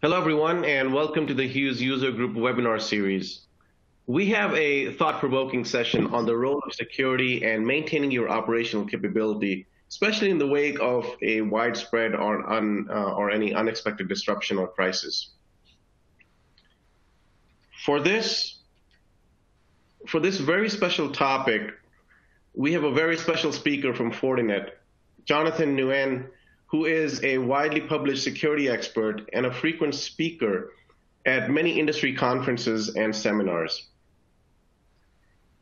Hello, everyone, and welcome to the Hughes User Group webinar series. We have a thought-provoking session on the role of security and maintaining your operational capability, especially in the wake of a widespread or, un, uh, or any unexpected disruption or crisis. For this, for this very special topic, we have a very special speaker from Fortinet, Jonathan Nguyen, who is a widely published security expert and a frequent speaker at many industry conferences and seminars.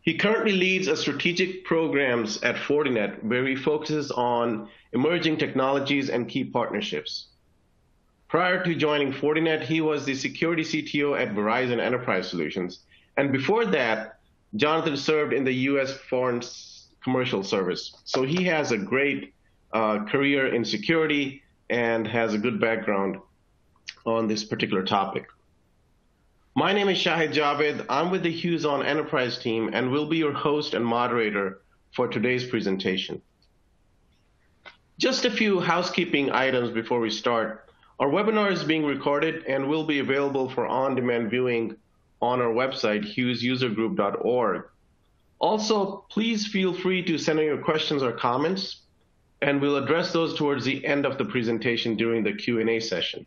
He currently leads a strategic programs at Fortinet where he focuses on emerging technologies and key partnerships. Prior to joining Fortinet, he was the security CTO at Verizon Enterprise Solutions. And before that, Jonathan served in the U.S. Foreign Commercial Service. So he has a great uh, career in security and has a good background on this particular topic. My name is Shahid Javed. I'm with the HughesON Enterprise team and will be your host and moderator for today's presentation. Just a few housekeeping items before we start. Our webinar is being recorded and will be available for on-demand viewing on our website, hughesusergroup.org. Also, please feel free to send in your questions or comments and we'll address those towards the end of the presentation during the Q&A session.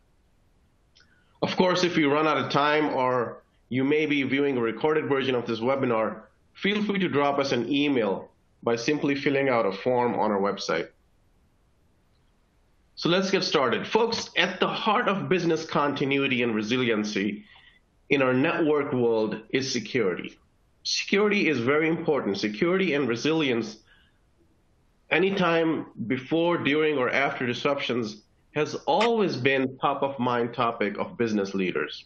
Of course, if we run out of time or you may be viewing a recorded version of this webinar, feel free to drop us an email by simply filling out a form on our website. So let's get started. Folks, at the heart of business continuity and resiliency in our network world is security. Security is very important. Security and resilience anytime before, during, or after disruptions has always been top of mind topic of business leaders.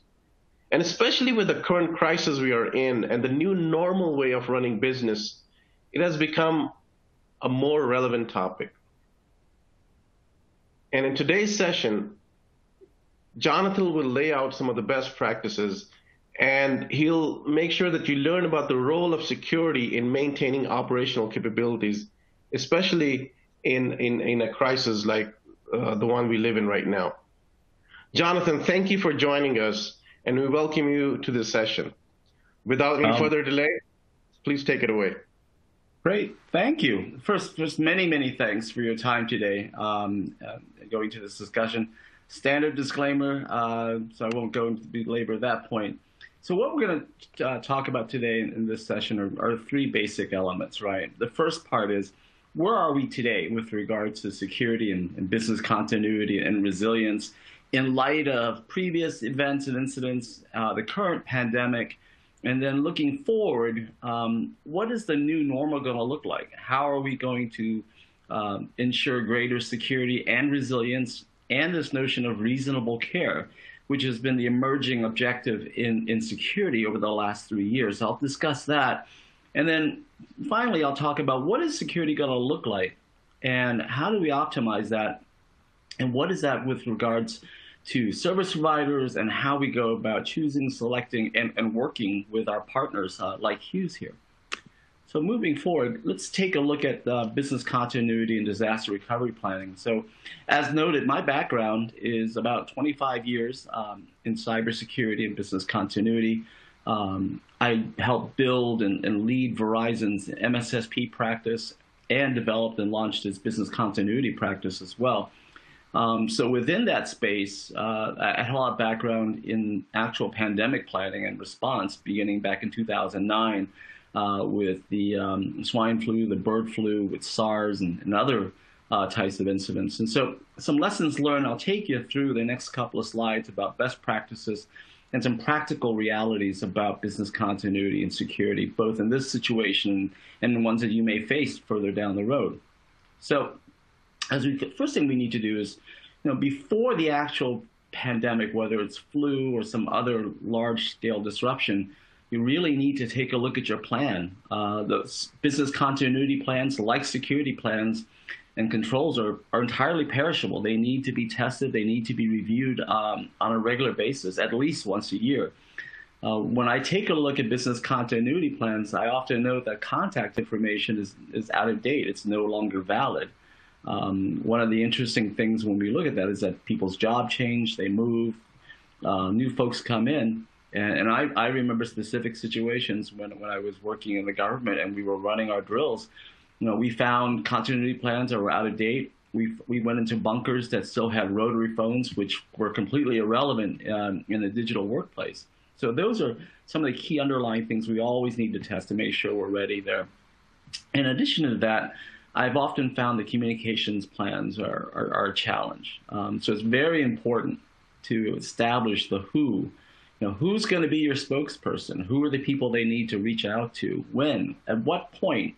And especially with the current crisis we are in and the new normal way of running business, it has become a more relevant topic. And in today's session, Jonathan will lay out some of the best practices and he'll make sure that you learn about the role of security in maintaining operational capabilities especially in, in, in a crisis like uh, the one we live in right now. Jonathan, thank you for joining us, and we welcome you to this session. Without any um, further delay, please take it away. Great, thank you. First, just many, many thanks for your time today um, uh, going to this discussion. Standard disclaimer, uh, so I won't go into belabor that point. So what we're going to uh, talk about today in, in this session are, are, three basic elements, right? The first part is where are we today with regards to security and, and, business continuity and resilience in light of previous events and incidents, uh, the current pandemic, and then looking forward, um, what is the new normal going to look like? How are we going to um, ensure greater security and resilience and this notion of reasonable care, which has been the emerging objective in, in security over the last three years. I'll discuss that and then finally, I'll talk about what is security going to look like and how do we optimize that and what is that with regards to service providers and how we go about choosing, selecting, and, and working with our partners uh, like Hughes here. So moving forward, let's take a look at uh, business continuity and disaster recovery planning. So as noted, my background is about 25 years um, in cybersecurity and business continuity. Um, I helped build and, and, lead Verizon's MSSP practice and developed and launched its business continuity practice as well. Um, so within that space, uh, I had a lot of background in actual pandemic planning and response beginning back in 2009 uh, with the um, swine flu, the bird flu, with SARS and, and other uh, types of incidents. And so some lessons learned, I'll take you through the next couple of slides about best practices and some practical realities about business continuity and security, both in this situation and the ones that you may face further down the road. So, as we first thing we need to do is, you know, before the actual pandemic, whether it's flu or some other large-scale disruption, you really need to take a look at your plan. Uh, the business continuity plans, like security plans, and controls are, are entirely perishable. They need to be tested. They need to be reviewed um, on a regular basis, at least once a year. Uh, when I take a look at business continuity plans, I often note that contact information is, is out of date. It's no longer valid. Um, one of the interesting things when we look at that is that people's job change, they move, uh, new folks come in, and, and I, I remember specific situations when, when I was working in the government and we were running our drills. You know, we found continuity plans that were out of date. We, we went into bunkers that still had rotary phones, which were completely irrelevant um, in the digital workplace. So those are some of the key underlying things we always need to test to make sure we're ready there. In addition to that, I've often found that communications plans are, are, are a challenge. Um, so it's very important to establish the who. You know, who's going to be your spokesperson? Who are the people they need to reach out to? When? At what point?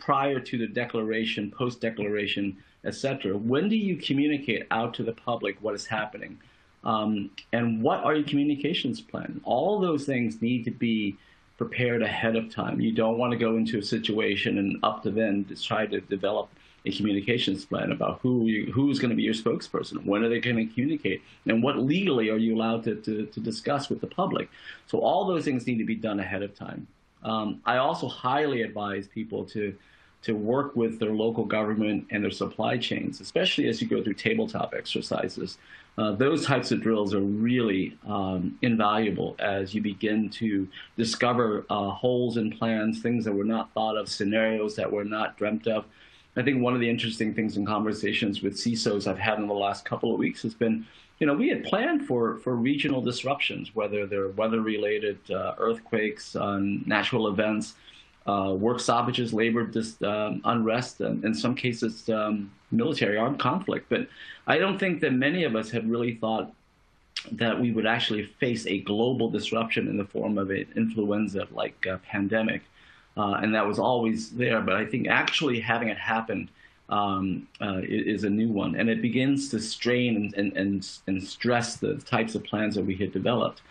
Prior to the declaration, post declaration, etc. When do you communicate out to the public what is happening? Um, and what are your communications plan? All those things need to be prepared ahead of time. You don't want to go into a situation and up to then to try to develop a communications plan about who you, who's going to be your spokesperson, when are they going to communicate, and what legally are you allowed to, to, to discuss with the public. So all those things need to be done ahead of time. Um, I also highly advise people to to work with their local government and their supply chains, especially as you go through tabletop exercises. Uh, those types of drills are really um, invaluable as you begin to discover uh, holes in plans, things that were not thought of, scenarios that were not dreamt of. I think one of the interesting things in conversations with CISOs I've had in the last couple of weeks has been, you know, we had planned for, for regional disruptions, whether they're weather-related, uh, earthquakes, natural events, uh, work stoppages, labor dis, um, unrest, and in some cases, um, military armed conflict. But I don't think that many of us had really thought that we would actually face a global disruption in the form of an influenza-like uh, pandemic. Uh, and that was always there. But I think actually having it happen um, uh, is a new one, and it begins to strain and, and, and, stress the types of plans that we had developed.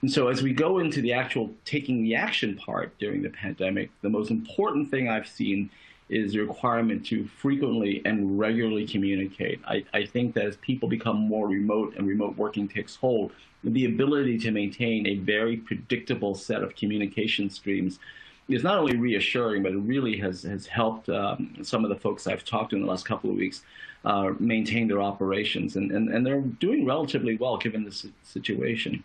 And so as we go into the actual taking the action part during the pandemic, the most important thing I've seen is the requirement to frequently and regularly communicate. I, I think that as people become more remote and remote working takes hold, the ability to maintain a very predictable set of communication streams is not only reassuring, but it really has, has helped um, some of the folks I've talked to in the last couple of weeks uh, maintain their operations. And, and, and they're doing relatively well given the situation.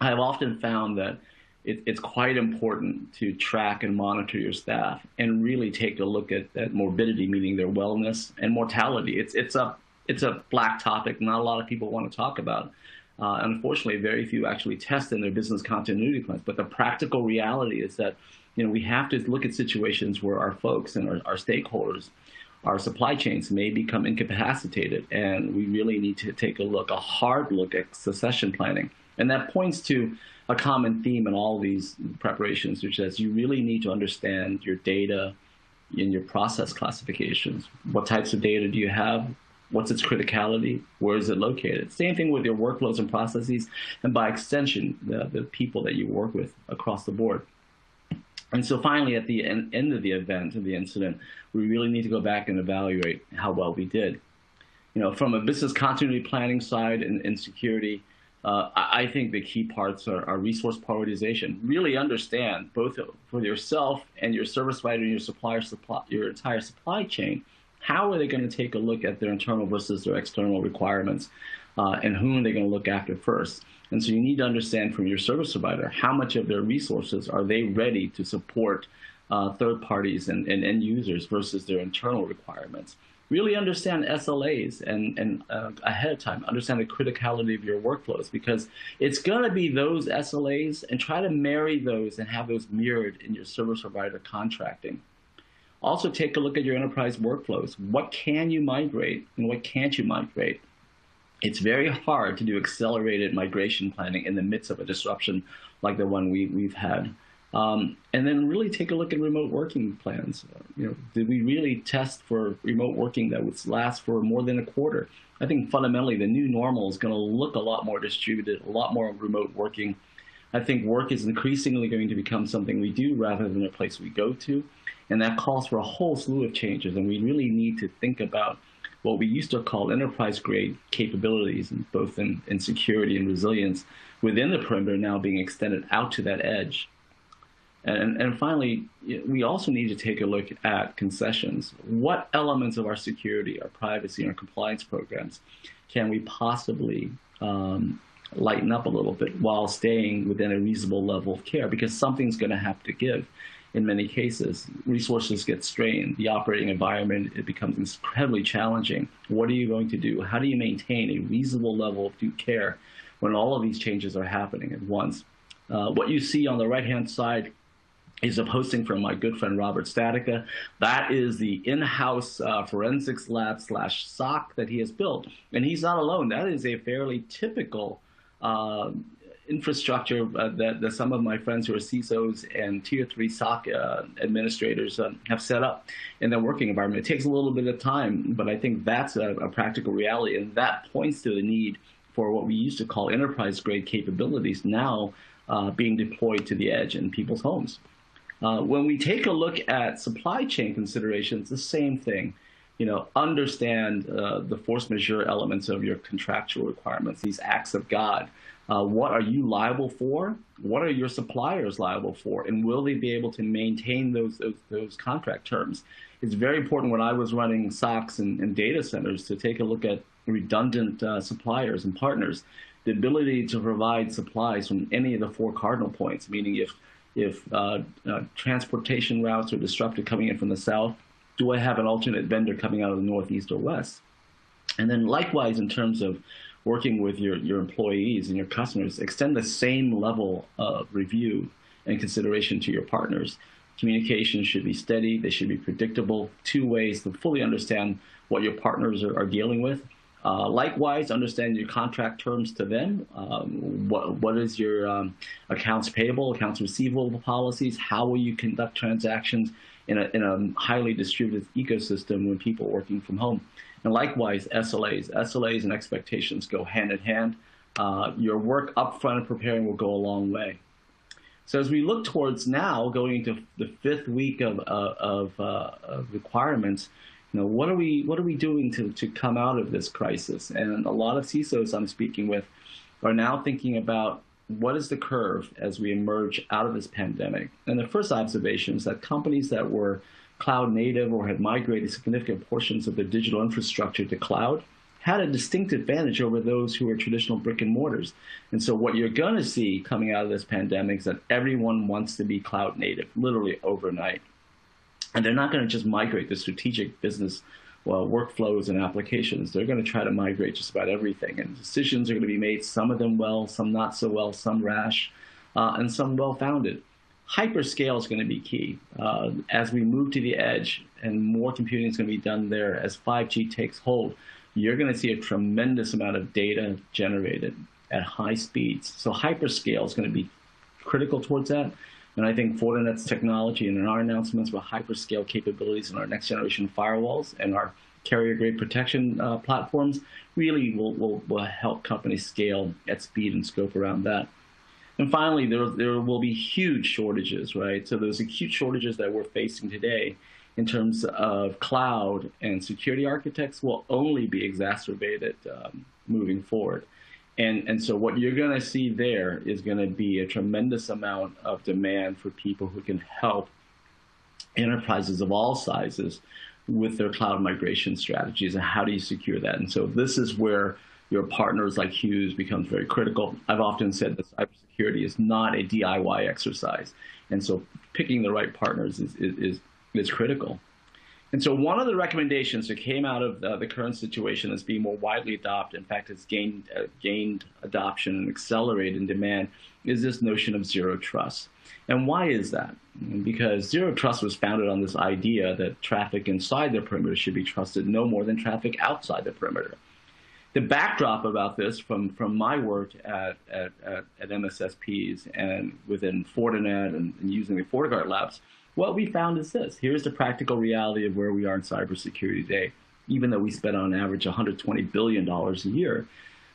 I've often found that it, it's quite important to track and monitor your staff and really take a look at, at morbidity, meaning their wellness and mortality. It's, it's, a, it's a black topic not a lot of people want to talk about. Uh, unfortunately, very few actually test in their business continuity plans. But the practical reality is that you know we have to look at situations where our folks and our, our stakeholders, our supply chains may become incapacitated, and we really need to take a look, a hard look at succession planning. And that points to a common theme in all these preparations, which is you really need to understand your data in your process classifications. What types of data do you have? What's its criticality? Where is it located? Same thing with your workflows and processes, and by extension, the, the people that you work with across the board. And so finally, at the end, of the event, of the incident, we really need to go back and evaluate how well we did. You know, from a business continuity planning side and, and security, uh, I think the key parts are, are, resource prioritization. Really understand both for yourself and your service provider and your supplier, supply, your entire supply chain, how are they going to take a look at their internal versus their external requirements, uh, and whom are they going to look after first? And so you need to understand from your service provider how much of their resources are they ready to support uh, third parties and, and end users versus their internal requirements really understand SLAs and, and uh, ahead of time, understand the criticality of your workflows because it's going to be those SLAs and try to marry those and have those mirrored in your service provider contracting. Also take a look at your enterprise workflows. What can you migrate and what can't you migrate? It's very hard to do accelerated migration planning in the midst of a disruption like the one we, we've had. Um, and then really take a look at remote working plans. You know, did we really test for remote working that would last for more than a quarter? I think fundamentally the new normal is going to look a lot more distributed, a lot more remote working. I think work is increasingly going to become something we do rather than a place we go to. And that calls for a whole slew of changes. And we really need to think about what we used to call enterprise grade capabilities, both in, in security and resilience, within the perimeter now being extended out to that edge. And, and finally, we also need to take a look at concessions. What elements of our security, our privacy, and our compliance programs can we possibly um, lighten up a little bit while staying within a reasonable level of care because something's going to have to give in many cases. Resources get strained. The operating environment it becomes incredibly challenging. What are you going to do? How do you maintain a reasonable level of due care when all of these changes are happening at once? Uh, what you see on the right-hand side is a posting from my good friend Robert Statica. That is the in-house uh, forensics lab slash SOC that he has built. And he's not alone. That is a fairly typical infrastructure uh, that, that, some of my friends who are CISOs and tier three SOC uh, administrators uh, have set up in their working environment. It takes a little bit of time, but I think that's a, a practical reality. And that points to the need for what we used to call enterprise grade capabilities now uh, being deployed to the edge in people's homes. Uh, when we take a look at supply chain considerations, the same thing. You know, understand uh, the force majeure elements of your contractual requirements, these acts of God. Uh, what are you liable for? What are your suppliers liable for? And will they be able to maintain those, those, those contract terms? It's very important when I was running SOCs and, and data centers to take a look at redundant uh, suppliers and partners. The ability to provide supplies from any of the four cardinal points, meaning if if uh, uh, transportation routes are disrupted coming in from the south, do I have an alternate vendor coming out of the northeast or west? And then likewise, in terms of working with your, your employees and your customers, extend the same level of review and consideration to your partners. Communication should be steady, they should be predictable, two ways to fully understand what your partners are, are dealing with uh, likewise, understand your contract terms to them. Um, what, what is your um, accounts payable, accounts receivable policies? How will you conduct transactions in a, in a highly distributed ecosystem when people are working from home? And likewise, SLAs. SLAs and expectations go hand in hand. Uh, your work upfront and preparing will go a long way. So as we look towards now, going into the fifth week of, uh, of, uh, of requirements, you know, what are we what are we doing to to come out of this crisis? And a lot of CISOs I'm speaking with are now thinking about what is the curve as we emerge out of this pandemic. And the first observation is that companies that were cloud native or had migrated significant portions of their digital infrastructure to cloud had a distinct advantage over those who were traditional brick and mortars. And so what you're going to see coming out of this pandemic is that everyone wants to be cloud native, literally overnight. And they're not going to just migrate the strategic business well, workflows and applications. They're going to try to migrate just about everything. And decisions are going to be made, some of them well, some not so well, some rash, uh, and some well-founded. Hyperscale is going to be key. Uh, as we move to the edge and more computing is going to be done there as 5G takes hold, you're going to see a tremendous amount of data generated at high speeds. So hyperscale is going to be critical towards that. And I think Fortinet's technology and in our announcements with hyperscale capabilities in our next generation firewalls and our carrier grade protection uh, platforms really will, will, will help companies scale at speed and scope around that. And finally, there, there will be huge shortages, right? So those acute shortages that we're facing today in terms of cloud and security architects will only be exacerbated um, moving forward. And, and so what you're going to see there is going to be a tremendous amount of demand for people who can help enterprises of all sizes with their cloud migration strategies and how do you secure that. And so this is where your partners like Hughes becomes very critical. I've often said that cybersecurity is not a DIY exercise. And so picking the right partners is, is, is critical. And so one of the recommendations that came out of the, the current situation is being more widely adopted, in fact, it's gained, uh, gained adoption and accelerated in demand, is this notion of zero trust. And why is that? Because zero trust was founded on this idea that traffic inside the perimeter should be trusted no more than traffic outside the perimeter. The backdrop about this from, from my work at, at, at, at MSSPs and within Fortinet and, and using the FortiGuard labs what we found is this. Here's the practical reality of where we are in cybersecurity today. Even though we spend on average $120 billion a year,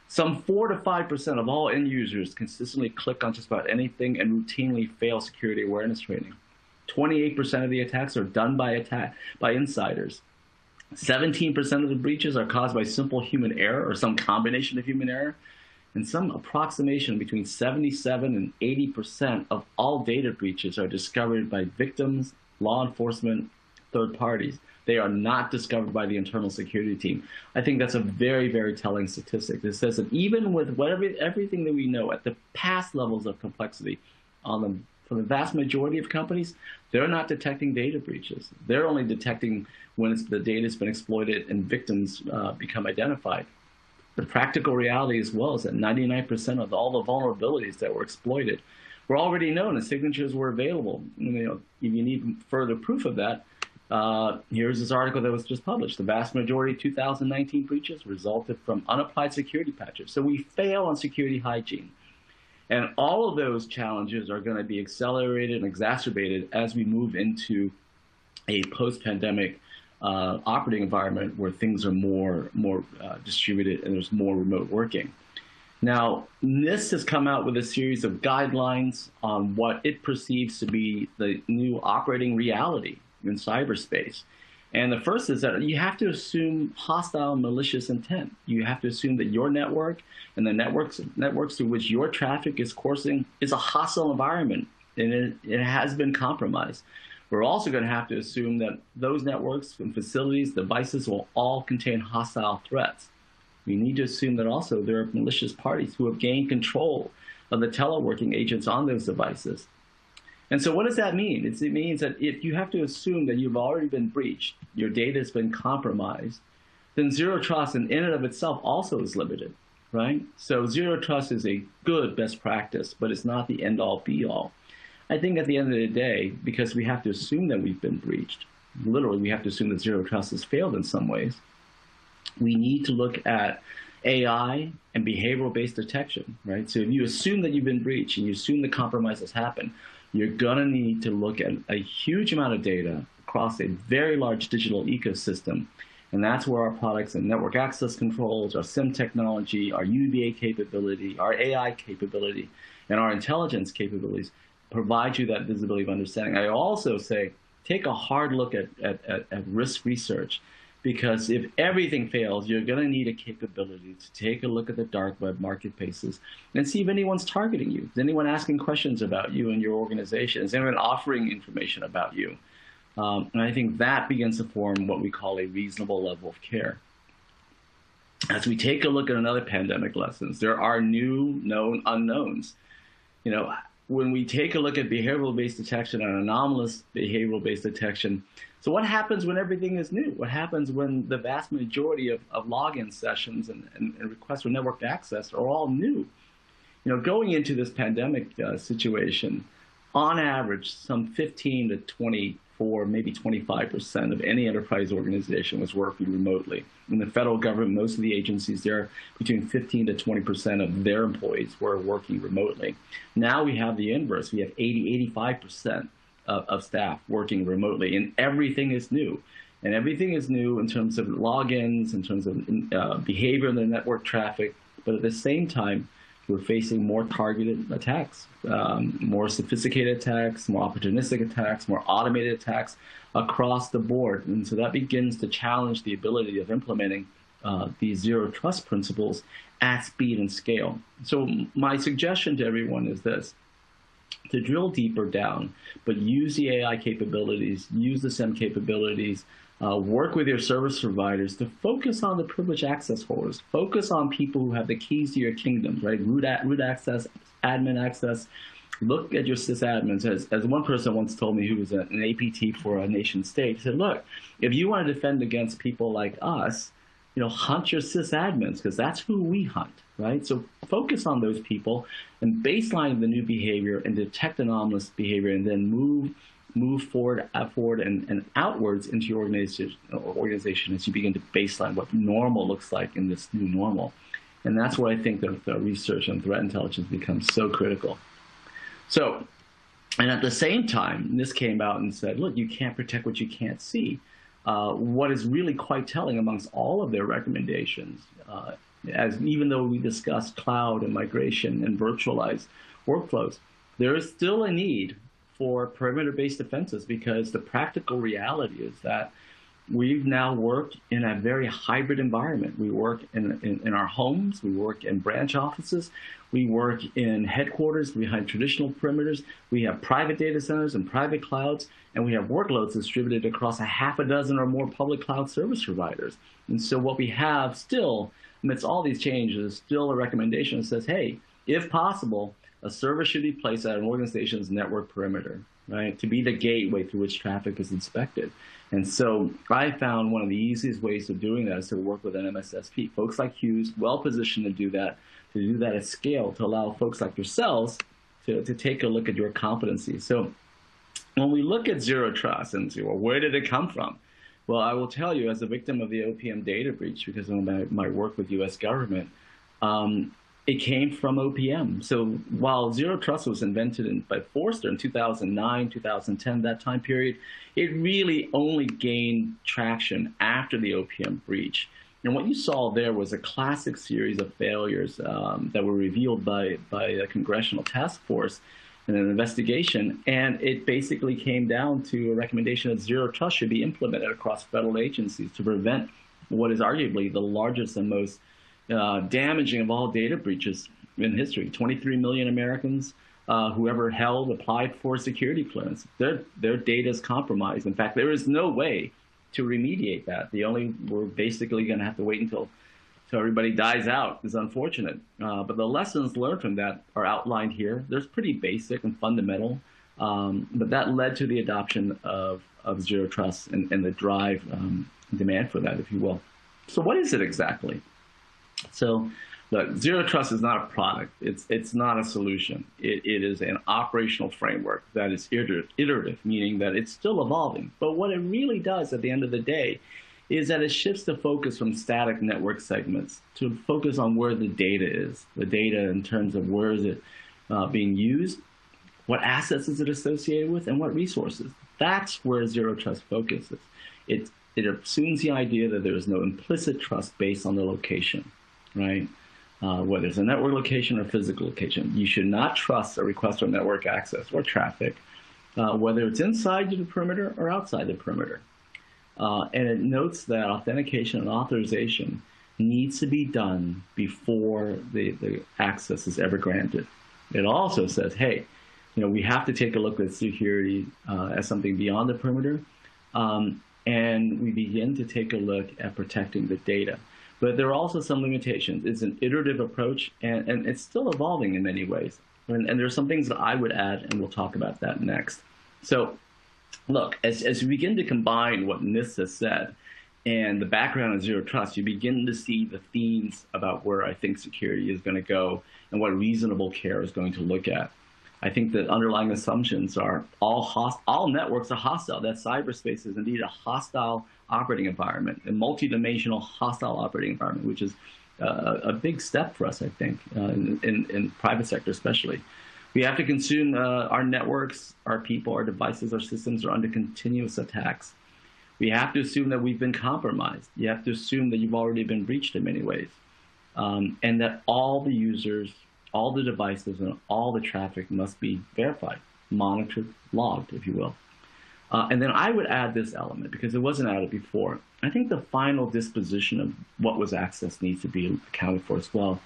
some 4 to 5% of all end users consistently click on just about anything and routinely fail security awareness training. 28% of the attacks are done by attack by insiders. 17% of the breaches are caused by simple human error or some combination of human error and some approximation between 77 and 80% of all data breaches are discovered by victims, law enforcement, third parties. They are not discovered by the internal security team. I think that's a very, very telling statistic. It says that even with whatever everything that we know at the past levels of complexity, on the for the vast majority of companies, they're not detecting data breaches. They're only detecting when the data has been exploited and victims uh, become identified. The practical reality as well is that 99% of all the vulnerabilities that were exploited were already known and signatures were available. You know, if you need further proof of that, uh, here's this article that was just published. The vast majority of 2019 breaches resulted from unapplied security patches. So we fail on security hygiene. And all of those challenges are going to be accelerated and exacerbated as we move into a post-pandemic uh, operating environment where things are more more uh, distributed and there's more remote working. Now, NIST has come out with a series of guidelines on what it perceives to be the new operating reality in cyberspace. And the first is that you have to assume hostile malicious intent. You have to assume that your network and the networks networks through which your traffic is coursing is a hostile environment and it, it has been compromised. We're also going to have to assume that those networks and facilities, devices will all contain hostile threats. We need to assume that also there are malicious parties who have gained control of the teleworking agents on those devices. And so what does that mean? It's, it means that if you have to assume that you've already been breached, your data has been compromised, then zero trust in, in and of itself also is limited, right? So zero trust is a good best practice, but it's not the end all be all. I think at the end of the day, because we have to assume that we've been breached, literally we have to assume that zero trust has failed in some ways, we need to look at AI and behavioral-based detection, right? So if you assume that you've been breached and you assume the compromise has happened, you're going to need to look at a huge amount of data across a very large digital ecosystem. And that's where our products and network access controls, our SIEM technology, our UBA capability, our AI capability, and our intelligence capabilities provide you that visibility of understanding. I also say take a hard look at, at, at, at risk research because if everything fails, you're going to need a capability to take a look at the dark web marketplaces and see if anyone's targeting you. Is anyone asking questions about you and your organization? Is anyone offering information about you? Um, and I think that begins to form what we call a reasonable level of care. As we take a look at another pandemic lessons, there are new known unknowns. You know, when we take a look at behavioral-based detection and anomalous behavioral-based detection, so what happens when everything is new? What happens when the vast majority of, of login sessions and, and, and, requests for network access are all new? You know, going into this pandemic uh, situation, on average, some 15 to 24, maybe 25% of any enterprise organization was working remotely. In the federal government, most of the agencies there, between 15 to 20% of their employees were working remotely. Now we have the inverse. We have 80, 85% of, of staff working remotely, and everything is new. And everything is new in terms of logins, in terms of uh, behavior in the network traffic. But at the same time, we're facing more targeted attacks, um, more sophisticated attacks, more opportunistic attacks, more automated attacks across the board. And so that begins to challenge the ability of implementing uh, these zero trust principles at speed and scale. So my suggestion to everyone is this to drill deeper down, but use the AI capabilities, use the SIEM capabilities, uh, work with your service providers to focus on the privileged access holders, focus on people who have the keys to your kingdom, right? Root, at, root access, admin access. Look at your sysadmins. As, as one person once told me who was an APT for a nation state, he said, look, if you want to defend against people like us, you know, hunt your sysadmins because that's who we hunt, right? So focus on those people and baseline the new behavior and detect anomalous behavior and then move move forward, uh, forward and, and outwards into your organization, organization as you begin to baseline what normal looks like in NIST new normal. And that's where I think that the research on threat intelligence becomes so critical. So, and at the same time, this came out and said, look, you can't protect what you can't see. Uh, what is really quite telling amongst all of their recommendations, uh, as even though we discussed cloud and migration and virtualized workflows, there is still a need for perimeter-based defenses because the practical reality is that we've now worked in a very hybrid environment. We work in, in, in, our homes, we work in branch offices, we work in headquarters behind traditional perimeters, we have private data centers and private clouds, and we have workloads distributed across a half a dozen or more public cloud service providers. And so what we have still, amidst all these changes, still a recommendation that says, hey, if possible, a service should be placed at an organization's network perimeter, right, to be the gateway through which traffic is inspected. And so I found one of the easiest ways of doing that is to work with an MSSP. Folks like Hughes, well positioned to do that, to do that at scale, to allow folks like yourselves to, to take a look at your competency. So when we look at zero trust and well, where did it come from? Well, I will tell you, as a victim of the OPM data breach, because of my, my work with U.S. government, um, it came from OPM. So while Zero Trust was invented in, by Forrester in 2009, 2010, that time period, it really only gained traction after the OPM breach. And what you saw there was a classic series of failures um, that were revealed by, by a congressional task force in an investigation. And it basically came down to a recommendation that Zero Trust should be implemented across federal agencies to prevent what is arguably the largest and most uh, damaging of all data breaches in history. 23 million Americans uh, who ever held applied for security clearance. Their their data is compromised. In fact, there is no way to remediate that. The only we're basically going to have to wait until until everybody dies out. is unfortunate. Uh, but the lessons learned from that are outlined here. There's pretty basic and fundamental, um, but that led to the adoption of of zero trust and, and the drive um, demand for that, if you will. So what is it exactly? So look, zero trust is not a product. It's, it's not a solution. It, it is an operational framework that is iterative, meaning that it's still evolving. But what it really does at the end of the day is that it shifts the focus from static network segments to focus on where the data is. The data in terms of where is it uh, being used, what assets is it associated with, and what resources. That's where zero trust focuses. It, it assumes the idea that there is no implicit trust based on the location right? Uh, whether it's a network location or physical location. You should not trust a request for network access or traffic, uh, whether it's inside the perimeter or outside the perimeter. Uh, and it notes that authentication and authorization needs to be done before the, the access is ever granted. It also says, hey, you know, we have to take a look at security uh, as something beyond the perimeter, um, and we begin to take a look at protecting the data. But there are also some limitations. It's an iterative approach, and, and it's still evolving in many ways. And, and there's some things that I would add, and we'll talk about that next. So, look, as, as we begin to combine what NIST has said and the background of zero trust, you begin to see the themes about where I think security is going to go and what reasonable care is going to look at. I think the underlying assumptions are all host- all networks are hostile. That cyberspace is indeed a hostile operating environment, a multidimensional hostile operating environment, which is uh, a big step for us, I think, uh, in, in, in, private sector especially. We have to consume uh, our networks, our people, our devices, our systems are under continuous attacks. We have to assume that we've been compromised. You have to assume that you've already been breached in many ways. Um, and that all the users, all the devices, and all the traffic must be verified, monitored, logged, if you will. Uh, and then I would add this element because it wasn't added before. I think the final disposition of what was accessed needs to be accounted for as well.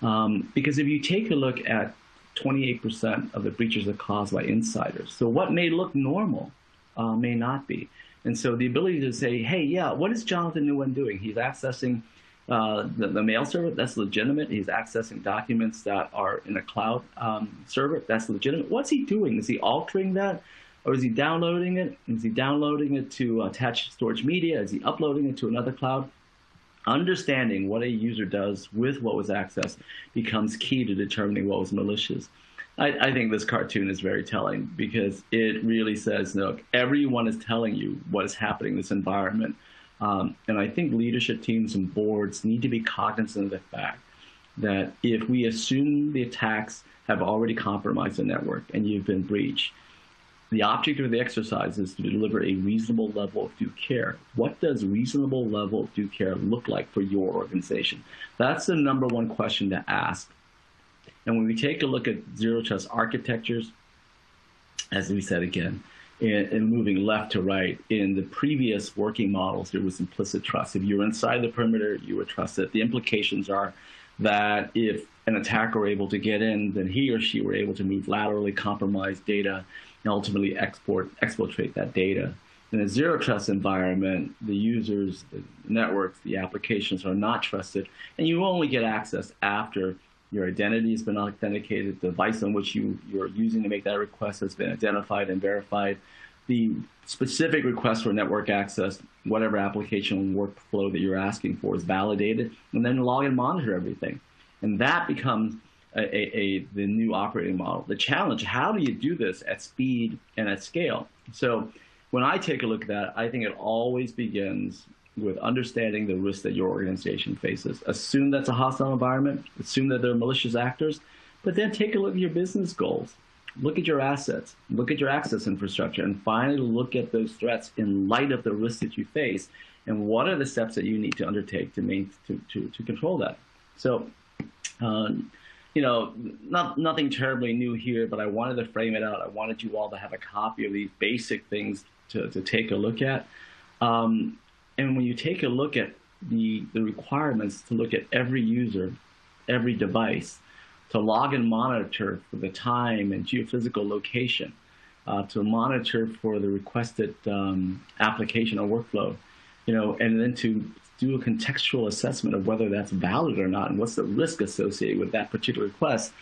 Um, because if you take a look at 28% of the breaches are caused by insiders. So what may look normal uh, may not be. And so the ability to say, hey, yeah, what is Jonathan Nguyen doing? He's accessing uh, the, the, mail server, that's legitimate. He's accessing documents that are in a cloud um, server, that's legitimate. What's he doing? Is he altering that? Or is he downloading it? Is he downloading it to attach storage media? Is he uploading it to another cloud? Understanding what a user does with what was accessed becomes key to determining what was malicious. I, I, think this cartoon is very telling because it really says, look, everyone is telling you what is happening in this environment. Um, and I think leadership teams and boards need to be cognizant of the fact that if we assume the attacks have already compromised the network and you've been breached, the object of the exercise is to deliver a reasonable level of due care. What does reasonable level of due care look like for your organization? That's the number one question to ask. And when we take a look at zero trust architectures, as we said again, and, moving left to right. In the previous working models, there was implicit trust. If you were inside the perimeter, you were trusted. The implications are that if an attacker were able to get in, then he or she were able to move laterally, compromise data, and ultimately export, exfiltrate that data. In a zero trust environment, the users, the networks, the applications are not trusted, and you only get access after your identity has been authenticated, the device on which you, you're using to make that request has been identified and verified, the specific request for network access, whatever application workflow that you're asking for is validated, and then log and monitor everything. And that becomes a, a, a, the new operating model. The challenge, how do you do this at speed and at scale? So when I take a look at that, I think it always begins with understanding the risk that your organization faces. Assume that's a hostile environment, assume that there are malicious actors, but then take a look at your business goals. Look at your assets, look at your access infrastructure, and finally look at those threats in light of the risks that you face and what are the steps that you need to undertake to, make, to, to, to control that. So, um, you know, not, nothing terribly new here, but I wanted to frame it out. I wanted you all to have a copy of these basic things to, to take a look at. Um, and when you take a look at the, the requirements to look at every user, every device, to log and monitor for the time and geophysical location, uh, to monitor for the requested um, application or workflow, you know, and then to do a contextual assessment of whether that's valid or not and what's the risk associated with that particular request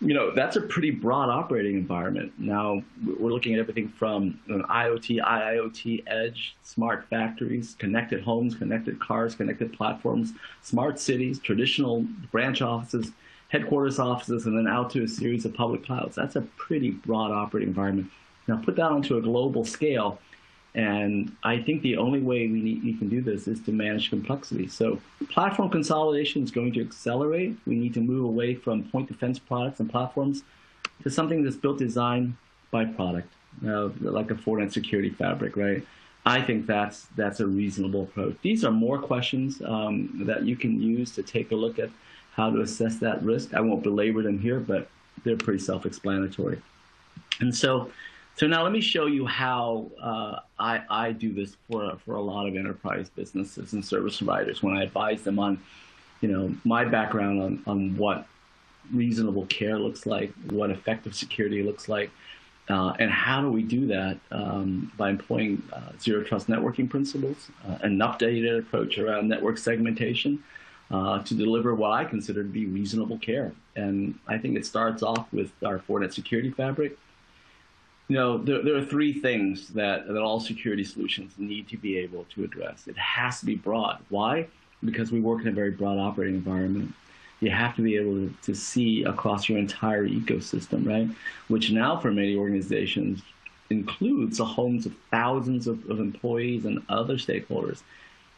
you know, that's a pretty broad operating environment. Now, we're looking at everything from you know, IoT, IIoT, edge, smart factories, connected homes, connected cars, connected platforms, smart cities, traditional branch offices, headquarters offices, and then out to a series of public clouds. That's a pretty broad operating environment. Now, put that onto a global scale, and I think the only way we, need, we can do this is to manage complexity. So platform consolidation is going to accelerate. We need to move away from point defense products and platforms to something that's built design by product, uh, like a Fortinet security fabric, right? I think that's that's a reasonable approach. These are more questions um, that you can use to take a look at how to assess that risk. I won't belabor them here, but they're pretty self-explanatory. And so so now let me show you how uh, I, I do this for, for a lot of enterprise businesses and service providers when I advise them on, you know, my background on, on what reasonable care looks like, what effective security looks like, uh, and how do we do that um, by employing uh, zero trust networking principles, uh, an updated approach around network segmentation uh, to deliver what I consider to be reasonable care. And I think it starts off with our Fortinet security fabric, you know, there, there are three things that, that all security solutions need to be able to address. It has to be broad. Why? Because we work in a very broad operating environment. You have to be able to, to see across your entire ecosystem, right? Which now for many organizations includes the homes of thousands of, of employees and other stakeholders.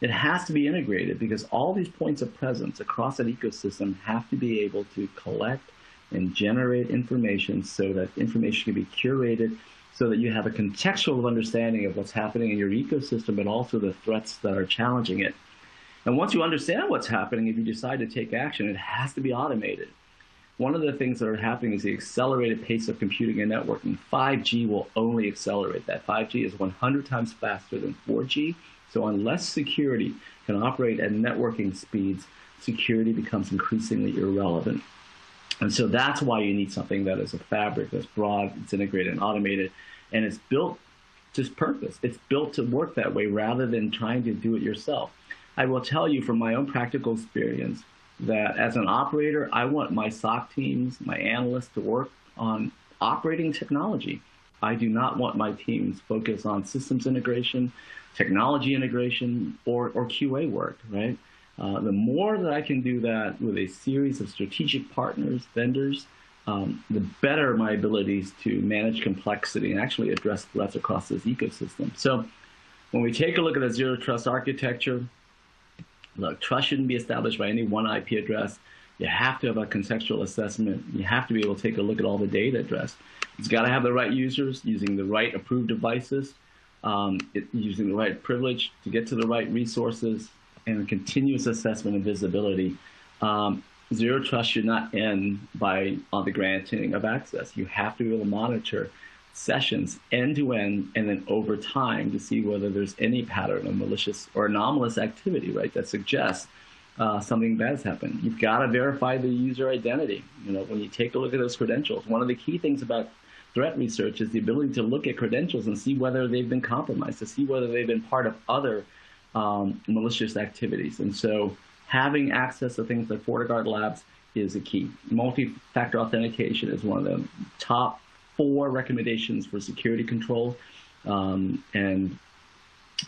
It has to be integrated because all these points of presence across that ecosystem have to be able to collect and generate information so that information can be curated so that you have a contextual understanding of what's happening in your ecosystem, but also the threats that are challenging it. And once you understand what's happening, if you decide to take action, it has to be automated. One of the things that are happening is the accelerated pace of computing and networking. 5G will only accelerate that. 5G is 100 times faster than 4G. So unless security can operate at networking speeds, security becomes increasingly irrelevant. And so that's why you need something that is a fabric that's broad, it's integrated and automated, and it's built to purpose. It's built to work that way rather than trying to do it yourself. I will tell you from my own practical experience that as an operator, I want my SOC teams, my analysts to work on operating technology. I do not want my teams focus on systems integration, technology integration, or, or QA work, right? Uh, the more that I can do that with a series of strategic partners, vendors, um, the better my abilities to manage complexity and actually address threats across this ecosystem. So when we take a look at a zero trust architecture, look, trust shouldn't be established by any one IP address. You have to have a contextual assessment. You have to be able to take a look at all the data addressed. It's got to have the right users using the right approved devices, um, it, using the right privilege to get to the right resources, and continuous assessment and visibility. Um, zero trust should not end by on the granting of access. You have to be able to monitor sessions end to end and then over time to see whether there's any pattern of malicious or anomalous activity, right, that suggests uh, something bad has happened. You've got to verify the user identity. You know, when you take a look at those credentials, one of the key things about threat research is the ability to look at credentials and see whether they've been compromised, to see whether they've been part of other um, malicious activities. And so having access to things like FortiGuard Labs is a key. Multi-factor authentication is one of the top four recommendations for security control. Um, and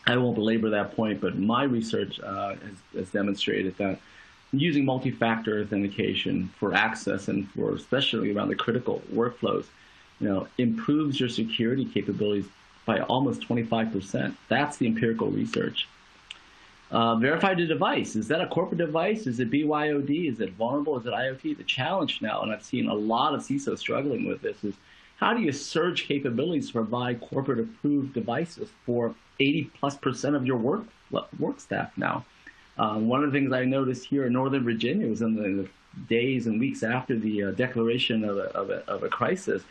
I won't belabor that point, but my research uh, has, has, demonstrated that using multi-factor authentication for access and for especially around the critical workflows, you know, improves your security capabilities by almost 25%. That's the empirical research. Uh, verify the device. Is that a corporate device? Is it BYOD? Is it vulnerable? Is it IoT? The challenge now, and I've seen a lot of CISOs struggling with this, is how do you surge capabilities to provide corporate approved devices for 80 plus percent of your work work staff now? Uh, one of the things I noticed here in Northern Virginia was in the, the days and weeks after the uh, declaration of a, of, a, of a crisis,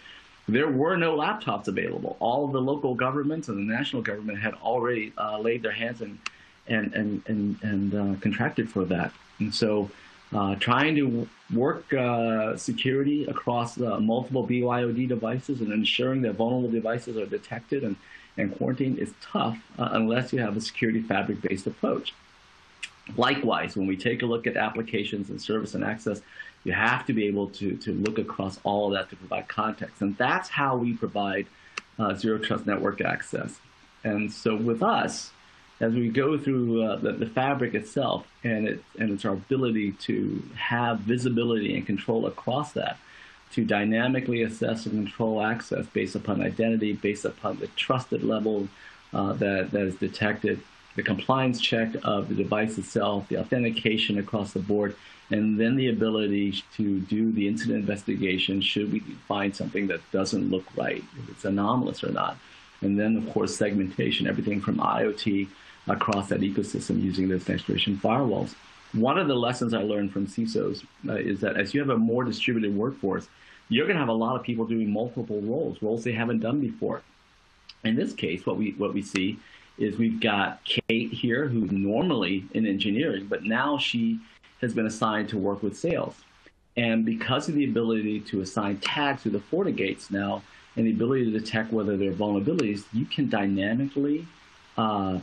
there were no laptops available. All the local governments and the national government had already uh, laid their hands and and and and, and uh, contracted for that. And so, uh, trying to work uh, security across uh, multiple BYOD devices and ensuring that vulnerable devices are detected and, and quarantined is tough uh, unless you have a security fabric-based approach. Likewise, when we take a look at applications and service and access, you have to be able to, to look across all of that to provide context. And that's how we provide uh, zero trust network access. And so with us, as we go through uh, the, the, fabric itself and, and it's our ability to have visibility and control across that to dynamically assess and control access based upon identity, based upon the trusted level uh, that, that is detected, the compliance check of the device itself, the authentication across the board, and then the ability to do the incident investigation should we find something that doesn't look right, if it's anomalous or not. And then, of course, segmentation, everything from IoT across that ecosystem using those next generation firewalls. One of the lessons I learned from CISOs uh, is that as you have a more distributed workforce, you're going to have a lot of people doing multiple roles, roles they haven't done before. In this case, what we what we see is we've got Kate here, who's normally in engineering, but now she has been assigned to work with sales. And because of the ability to assign tags to the FortiGates now, and the ability to detect whether there are vulnerabilities, you can dynamically uh,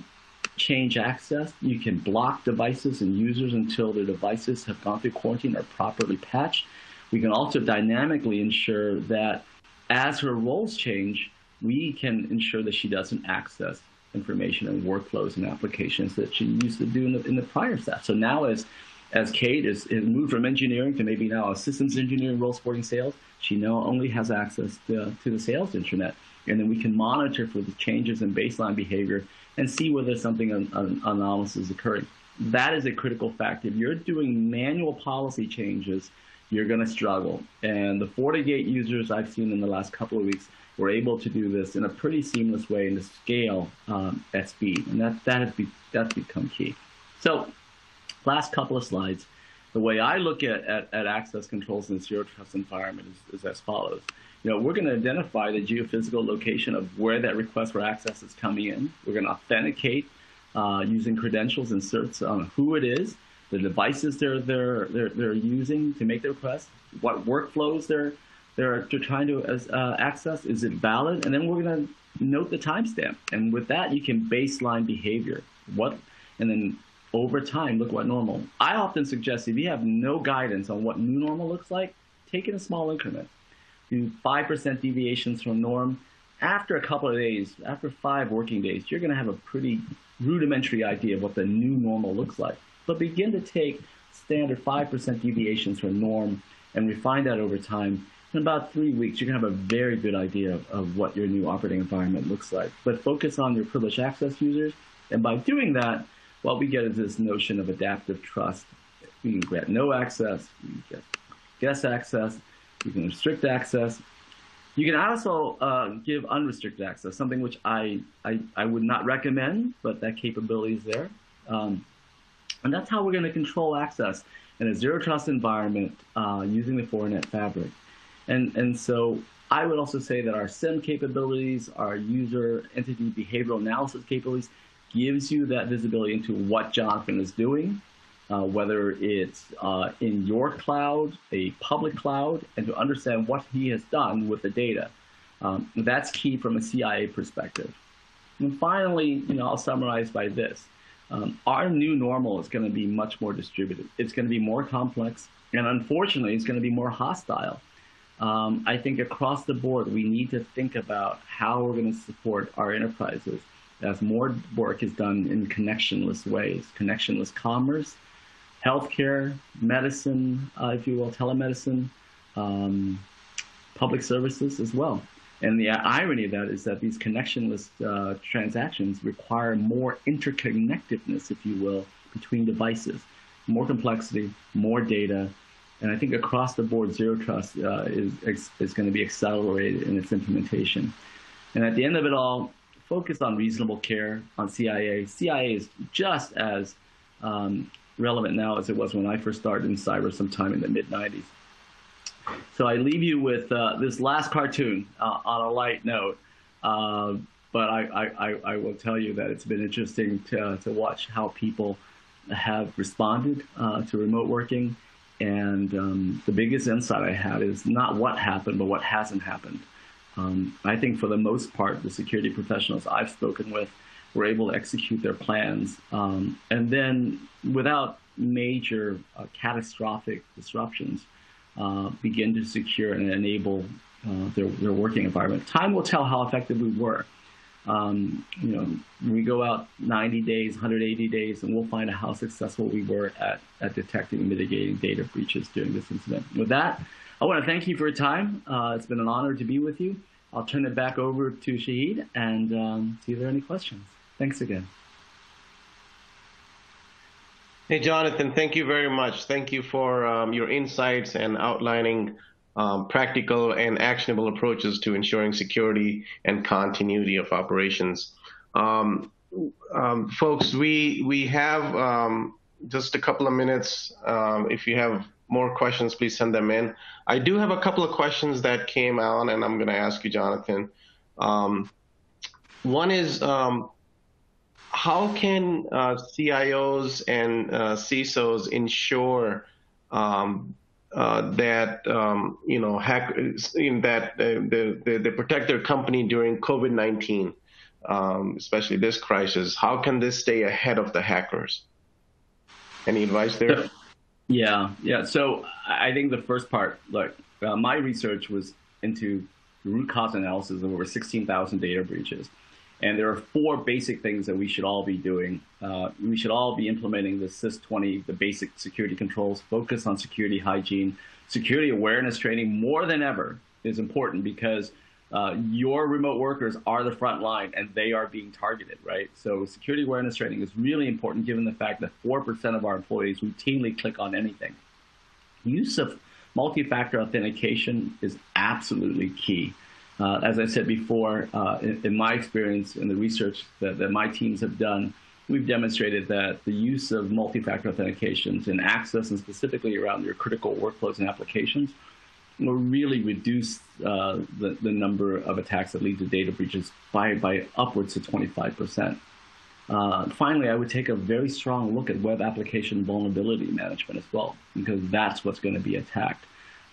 change access. You can block devices and users until their devices have gone through quarantine or properly patched. We can also dynamically ensure that as her roles change, we can ensure that she doesn't access information and workflows and applications that she used to do in the, in the prior staff. So now as as Kate is, is moved from engineering to maybe now a systems engineering role supporting sales, she now only has access to, to the sales intranet. And then we can monitor for the changes in baseline behavior and see whether something an, an anomalous is occurring. That is a critical factor. If you're doing manual policy changes, you're going to struggle. And the FortiGate users I've seen in the last couple of weeks were able to do this in a pretty seamless way and to scale um, at speed. And that, that has be, that's become key. So last couple of slides. The way I look at, at, at access controls in zero trust environment is, is as follows you know, we're going to identify the geophysical location of where that request for access is coming in. We're going to authenticate uh, using credentials and certs on who it is, the devices they're, they're, they're, they're using to make the request, what workflows they're, they're, they're trying to uh, access, is it valid? And then we're going to note the timestamp. And with that, you can baseline behavior. What, and then over time, look what normal. I often suggest if you have no guidance on what new normal looks like, take it in small increments do 5% deviations from norm. After a couple of days, after five working days, you're going to have a pretty rudimentary idea of what the new normal looks like. But begin to take standard 5% deviations from norm and refine that over time. In about three weeks, you're going to have a very good idea of, of what your new operating environment looks like. But focus on your privileged access users. And by doing that, what we get is this notion of adaptive trust. You can get no access, you can get guest access, you can restrict access. You can also uh, give unrestricted access, something which I, I, I, would not recommend, but that capability is there. Um, and that's how we're going to control access in a zero trust environment uh, using the Fortinet fabric. And, and so I would also say that our SIEM capabilities, our user entity behavioral analysis capabilities, gives you that visibility into what Jonathan is doing, uh, whether it's uh, in your cloud, a public cloud, and to understand what he has done with the data. Um, that's key from a CIA perspective. And finally, you know, I'll summarize by this. Um, our new normal is going to be much more distributed. It's going to be more complex, and unfortunately, it's going to be more hostile. Um, I think across the board, we need to think about how we're going to support our enterprises as more work is done in connectionless ways, connectionless commerce, healthcare, medicine, uh, if you will, telemedicine, um, public services as well. And the irony of that is that these connectionless uh, transactions require more interconnectedness, if you will, between devices, more complexity, more data, and I think across the board, Zero Trust uh, is, is going to be accelerated in its implementation. And at the end of it all, focus on reasonable care on CIA. CIA is just as um, relevant now as it was when I first started in cyber sometime in the mid 90s. So I leave you with uh, this last cartoon uh, on a light note. Uh, but I, I, I, will tell you that it's been interesting to, to watch how people have responded uh, to remote working. And um, the biggest insight I had is not what happened, but what hasn't happened. Um, I think for the most part, the security professionals I've spoken with were able to execute their plans. Um, and then without major uh, catastrophic disruptions, uh, begin to secure and enable uh, their, their working environment. Time will tell how effective we were. Um, you know, we go out 90 days, 180 days, and we'll find out how successful we were at, at detecting and mitigating data breaches during this incident. With that, I want to thank you for your time. Uh, it's been an honor to be with you. I'll turn it back over to Shahid and um, see if there are any questions. Thanks again. Hey, Jonathan, thank you very much. Thank you for um, your insights and outlining um, practical and actionable approaches to ensuring security and continuity of operations. Um, um folks, we we have um, just a couple of minutes. If you have more questions, please send them in. I do have a couple of questions that came out, and I'm going to ask you, Jonathan. one is how can uh, CIOs and uh, CISOs ensure um, uh, that um, you know hack that they, they, they, protect their company during COVID-19, um, especially this crisis? How can this stay ahead of the hackers? Any advice there? Yeah, yeah. So I think the first part, like uh, my research was into root cause analysis of over 16,000 data breaches. And there are four basic things that we should all be doing. Uh, we should all be implementing the CIS-20, the basic security controls, focus on security hygiene. Security awareness training more than ever is important because uh, your remote workers are the front line and they are being targeted, right? So security awareness training is really important given the fact that 4% of our employees routinely click on anything. Use of multi-factor authentication is absolutely key. Uh, as I said before, uh, in, in, my experience in the research that, that, my teams have done, we've demonstrated that the use of multi-factor authentications in access, and specifically around your critical workflows and applications, really reduce uh, the, the number of attacks that lead to data breaches by, by upwards to 25%. Uh, finally, I would take a very strong look at web application vulnerability management as well, because that's what's going to be attacked.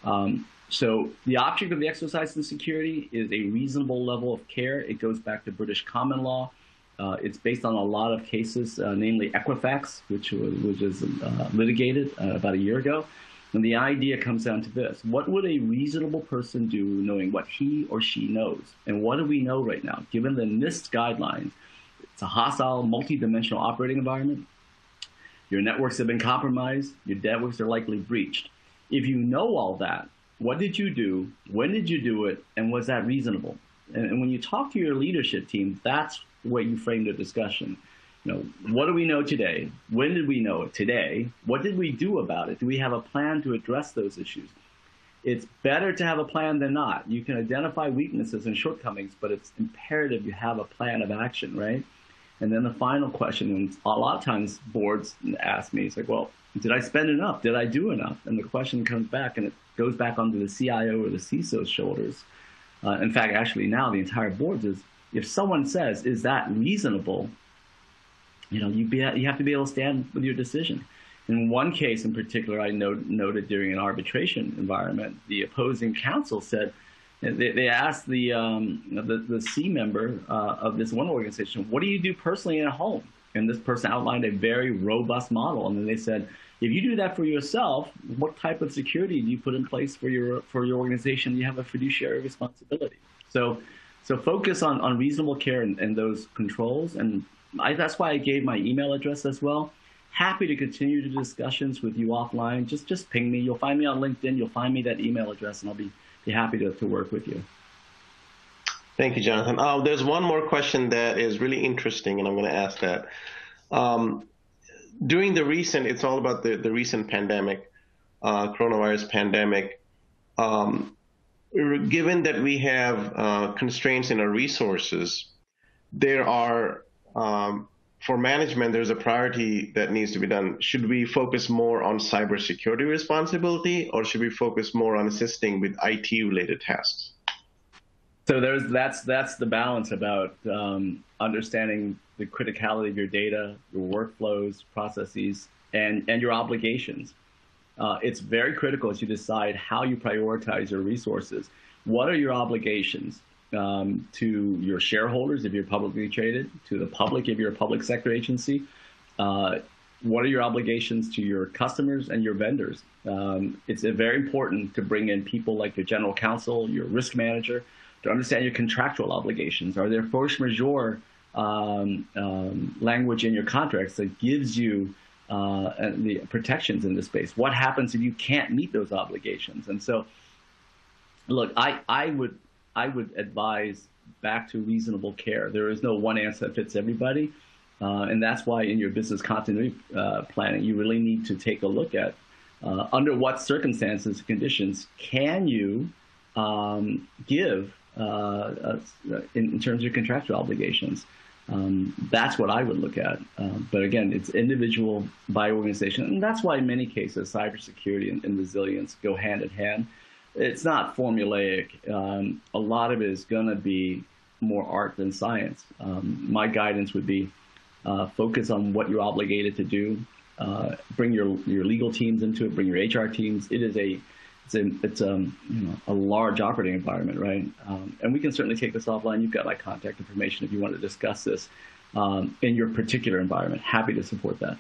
Um, so the object of the exercise in security is a reasonable level of care. It goes back to British common law. Uh, it's based on a lot of cases, uh, namely Equifax, which was, which was uh, litigated uh, about a year ago. And the idea comes down to this. What would a reasonable person do knowing what he or she knows? And what do we know right now? Given the NIST guidelines, it's a hostile, multi-dimensional operating environment. Your networks have been compromised. Your networks are likely breached. If you know all that, what did you do? When did you do it? And was that reasonable? And, and when you talk to your leadership team, that's where you frame the discussion. You know, what do we know today? When did we know it? Today. What did we do about it? Do we have a plan to address those issues? It's better to have a plan than not. You can identify weaknesses and shortcomings, but it's imperative you have a plan of action, right? And then the final question, and a lot of times boards ask me, it's like, well, did I spend enough? Did I do enough? And the question comes back, and it goes back onto the CIO or the CISO's shoulders. Uh, in fact, actually now the entire board is, if someone says, is that reasonable? You know, you, be, you have to be able to stand with your decision. In one case in particular, I note, noted during an arbitration environment, the opposing counsel said, they, they asked the, um, the, the C member uh, of this one organization, what do you do personally at home? And this person outlined a very robust model. And then they said, if you do that for yourself, what type of security do you put in place for your for your organization? You have a fiduciary responsibility. So, so focus on, on reasonable care and, and those controls. And I, that's why I gave my email address as well. Happy to continue the discussions with you offline. Just just ping me. You'll find me on LinkedIn. You'll find me that email address, and I'll be be happy to, to work with you. Thank you, Jonathan. Uh, there's one more question that is really interesting, and I'm going to ask that. Um, during the recent, it's all about the, the recent pandemic, uh, coronavirus pandemic. Um, given that we have uh, constraints in our resources, there are um, for management, there's a priority that needs to be done. Should we focus more on cybersecurity responsibility, or should we focus more on assisting with IT-related tasks? So there's that's that's the balance about um, understanding the criticality of your data, your workflows, processes, and and your obligations. Uh, it's very critical as you decide how you prioritize your resources. What are your obligations? Um, to your shareholders if you're publicly traded, to the public if you're a public sector agency. Uh, what are your obligations to your customers and your vendors? Um, it's very important to bring in people like your general counsel, your risk manager, to understand your contractual obligations. Are there force majeure um, um, language in your contracts that gives you uh, the protections in this space? What happens if you can't meet those obligations? And so, look, I, I would I would advise back to reasonable care. There is no one answer that fits everybody. Uh, and that's why in your business continuity uh, planning, you really need to take a look at uh, under what circumstances conditions can you um, give uh, in, in, terms of your contractual obligations. Um, that's what I would look at. Um, but again, it's individual by organization. And that's why in many cases, cybersecurity and, and resilience go hand in hand it's not formulaic. Um, a lot of it is going to be more art than science. Um, my guidance would be uh, focus on what you're obligated to do. Uh, bring your your legal teams into it. Bring your HR teams. It is a it's a it's a um, you know a large operating environment, right? Um, and we can certainly take this offline. You've got my contact information if you want to discuss this um, in your particular environment. Happy to support that.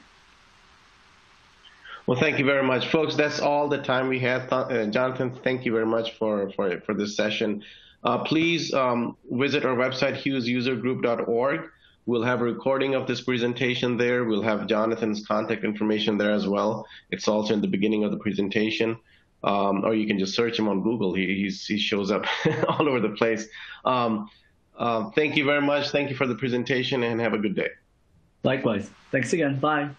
Well, thank you very much, folks. That's all the time we have. Uh, Jonathan, thank you very much for for for this session. Uh, please um, visit our website, hughesusergroup.org. We'll have a recording of this presentation there. We'll have Jonathan's contact information there as well. It's also in the beginning of the presentation. Um, or you can just search him on Google. He, he shows up all over the place. Um, uh, thank you very much. Thank you for the presentation and have a good day. Likewise. Thanks again. Bye.